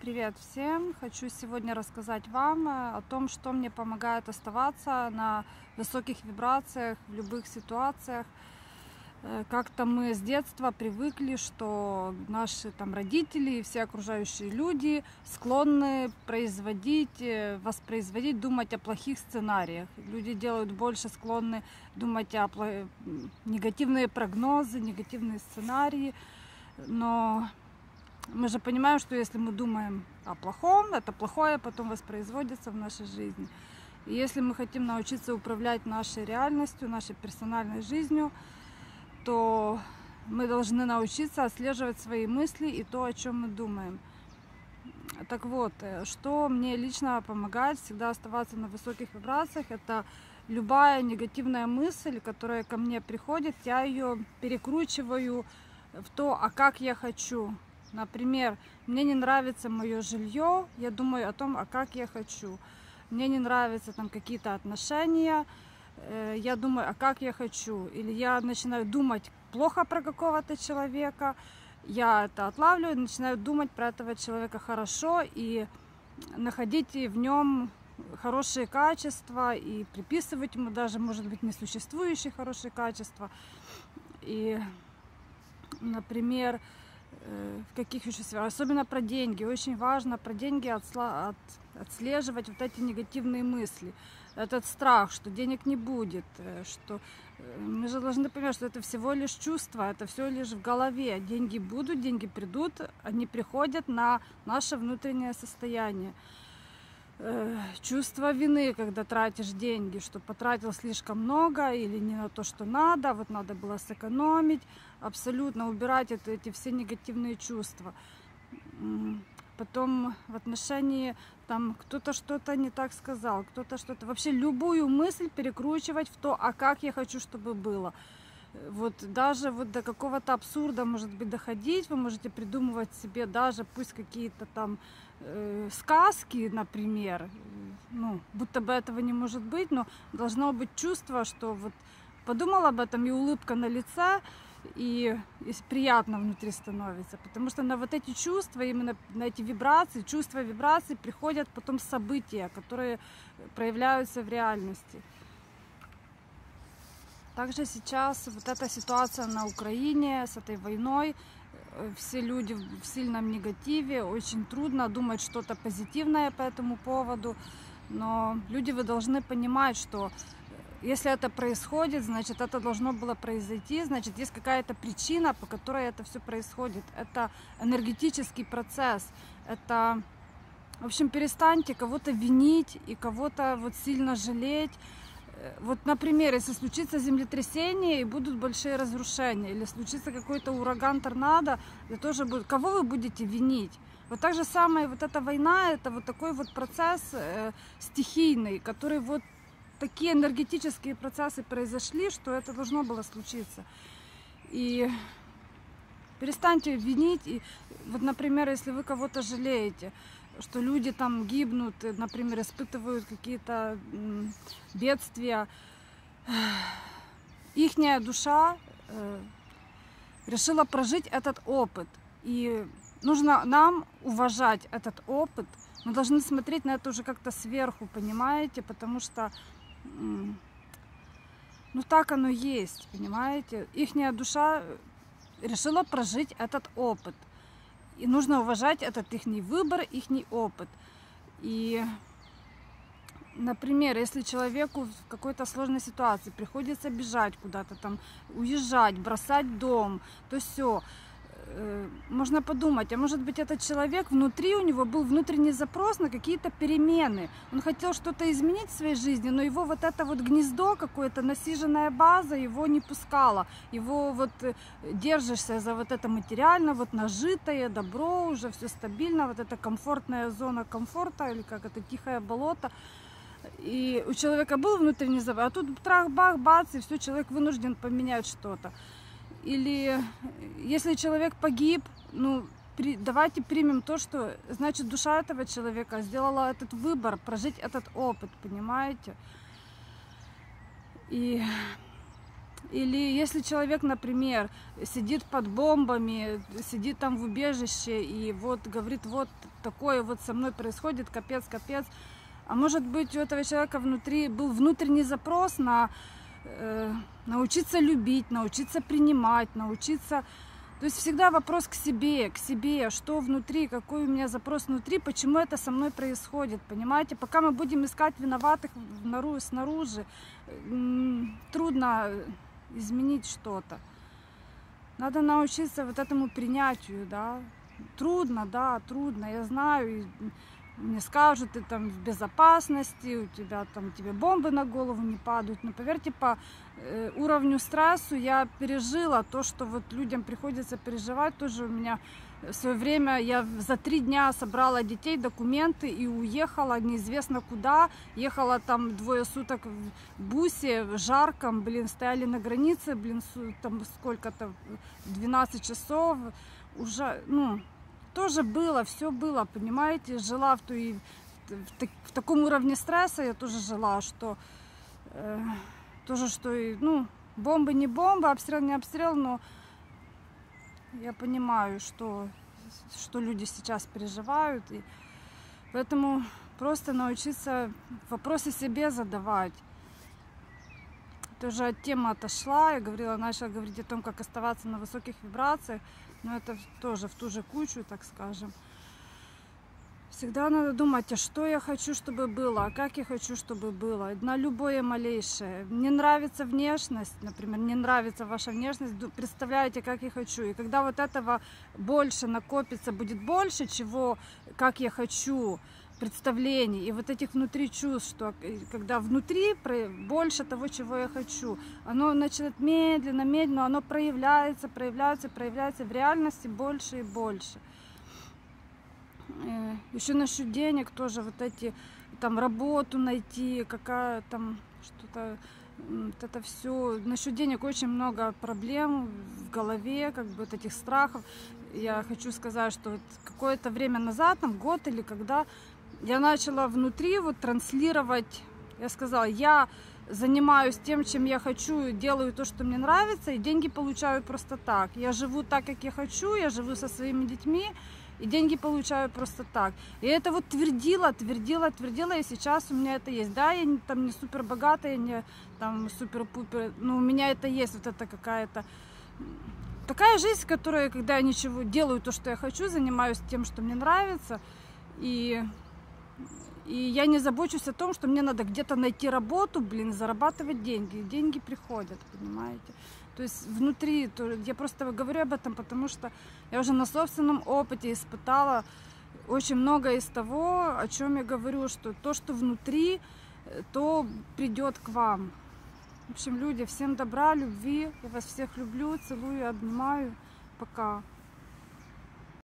Привет всем! Хочу сегодня рассказать вам э, о том, что мне помогает оставаться на высоких вибрациях в любых ситуациях. Э, как-то мы с детства привыкли, что наши там родители и все окружающие люди склонны производить, э, воспроизводить, думать о плохих сценариях. Люди делают больше склонны думать о негативные прогнозы, негативные сценарии. Но мы же понимаем, что если мы думаем о плохом, это плохое потом воспроизводится в нашей жизни. И если мы хотим научиться управлять нашей реальностью, нашей персональной жизнью, то мы должны научиться отслеживать свои мысли и то, о чем мы думаем. Так вот, э, что мне лично помогает всегда оставаться на высоких вибрациях, это любая негативная мысль, которая ко мне приходит, я ее перекручиваю в то, а как я хочу. Например, мне не нравится мое жилье, я думаю о том, а как я хочу. Мне не нравятся там какие-то отношения, э, я думаю, а как я хочу. Или я начинаю думать плохо про какого-то человека, я это отлавливаю, начинаю думать про этого человека хорошо и находить в нем хорошие качества и приписывать ему даже, может быть, несуществующие хорошие качества. И, например, в каких еще сферах, особенно про деньги. Очень важно про деньги отсла, от, отслеживать вот эти негативные мысли. Этот страх, что денег не будет, э, что э, мы же должны понимать, что это всего лишь чувство, это все лишь в голове. Деньги будут, деньги придут, они приходят на наше внутреннее состояние. Чувство вины, когда тратишь деньги, что потратил слишком много или не на то, что надо, вот надо было сэкономить абсолютно убирать это, эти все негативные чувства. Потом в отношении, там, кто-то что-то не так сказал, кто-то что-то... Вообще любую мысль перекручивать в то, а как я хочу, чтобы было. Вот даже вот до какого-то абсурда может быть доходить, вы можете придумывать себе даже пусть какие-то там э, сказки, например, ну, будто бы этого не может быть, но должно быть чувство, что вот подумал об этом и улыбка на лице, и, и приятно внутри становится, потому что на вот эти чувства, именно на эти вибрации, чувства вибрации приходят потом события, которые проявляются в реальности. Также сейчас вот эта ситуация на Украине с этой войной, э, все люди в сильном негативе, очень трудно думать что-то позитивное по этому поводу, но люди вы должны понимать, что если это происходит, значит, это должно было произойти, значит, есть какая-то причина, по которой это все происходит. Это энергетический процесс, это... В общем, перестаньте кого-то винить и кого-то вот сильно жалеть. Вот, например, если случится землетрясение и будут большие разрушения, или случится какой-то ураган, торнадо, и тоже будет... кого вы будете винить? Вот так же самое, вот эта война, это вот такой вот процесс э, стихийный, который вот такие энергетические процессы произошли, что это должно было случиться. И перестаньте винить. И, вот, например, если вы кого-то жалеете, что люди там гибнут, например, испытывают какие-то бедствия, ихняя душа э, решила прожить этот опыт. И нужно нам уважать этот опыт. Мы должны смотреть на это уже как-то сверху, понимаете? Потому что ну так оно есть, понимаете? Ихняя душа решила прожить этот опыт. И нужно уважать этот их выбор, их опыт. И, например, если человеку в какой-то сложной ситуации приходится бежать куда-то там, уезжать, бросать дом, то все, можно подумать, а может быть этот человек, внутри у него был внутренний запрос на какие-то перемены. Он хотел что-то изменить в своей жизни, но его вот это вот гнездо какое-то, насиженная база, его не пускала. Его вот э, держишься за вот это материально, вот нажитое добро, уже все стабильно, вот эта комфортная зона комфорта, или как это, тихое болото. И у человека был внутренний запрос, а тут трах-бах, бац, и все, человек вынужден поменять что-то. Или если человек погиб, ну, при, давайте примем то, что значит душа этого человека сделала этот выбор, прожить этот опыт, понимаете? И Или если человек, например, сидит под бомбами, сидит там в убежище и вот говорит, вот такое вот со мной происходит, капец, капец. А может быть у этого человека внутри был внутренний запрос на научиться любить, научиться принимать, научиться... То есть всегда вопрос к себе, к себе, что внутри, какой у меня запрос внутри, почему это со мной происходит, понимаете? Пока мы будем искать виноватых снаружи, трудно изменить что-то. Надо научиться вот этому принятию, да. Трудно, да, трудно, я знаю. Мне скажут, ты там в безопасности, у тебя там тебе бомбы на голову не падают. Но поверьте, по э, уровню стрессу я пережила то, что вот людям приходится переживать. Тоже у меня в свое время я за три дня собрала детей, документы и уехала неизвестно куда. Ехала там двое суток в бусе, в жарком, блин, стояли на границе, блин, там сколько-то, 12 часов. Уже, ну, тоже было, все было, понимаете, жила в, той, в, так, в таком уровне стресса, я тоже жила, что э, тоже, что и, ну, бомбы не бомба, обстрел не обстрел, но я понимаю, что, что люди сейчас переживают, и поэтому просто научиться вопросы себе задавать. Тоже от темы отошла, я говорила, начала говорить о том, как оставаться на высоких вибрациях, но это тоже в ту же кучу, так скажем. Всегда надо думать, а что я хочу, чтобы было, а как я хочу, чтобы было. На любое малейшее. Мне нравится внешность, например, не нравится ваша внешность, представляете, как я хочу. И когда вот этого больше накопится, будет больше чего, как я хочу, представлений и вот этих внутри чувств, что когда внутри больше того, чего я хочу, оно начинает медленно, медленно, оно проявляется, проявляется, проявляется в реальности больше и больше. Э, Еще насчет денег тоже вот эти, там работу найти, какая там что-то, вот это все. Насчет денег очень много проблем в голове, как бы вот этих страхов. Я хочу сказать, что вот какое-то время назад, там год или когда, я начала внутри вот транслировать, я сказала, я занимаюсь тем, чем я хочу, делаю то, что мне нравится, и деньги получаю просто так. Я живу так, как я хочу, я живу со своими детьми, и деньги получаю просто так. И это вот твердила, твердила, твердила, и сейчас у меня это есть. Да, я не, там не супер богатая, не там супер-пупер, но у меня это есть, вот это какая-то такая жизнь, которая, когда я ничего делаю то, что я хочу, занимаюсь тем, что мне нравится, и и я не забочусь о том, что мне надо где-то найти работу, блин, зарабатывать деньги. Деньги приходят, понимаете? То есть внутри, то, я просто говорю об этом, потому что я уже на собственном опыте испытала очень много из того, о чем я говорю, что то, что внутри, э, то придет к вам. В общем, люди, всем добра, любви. Я вас всех люблю, целую, обнимаю. Пока.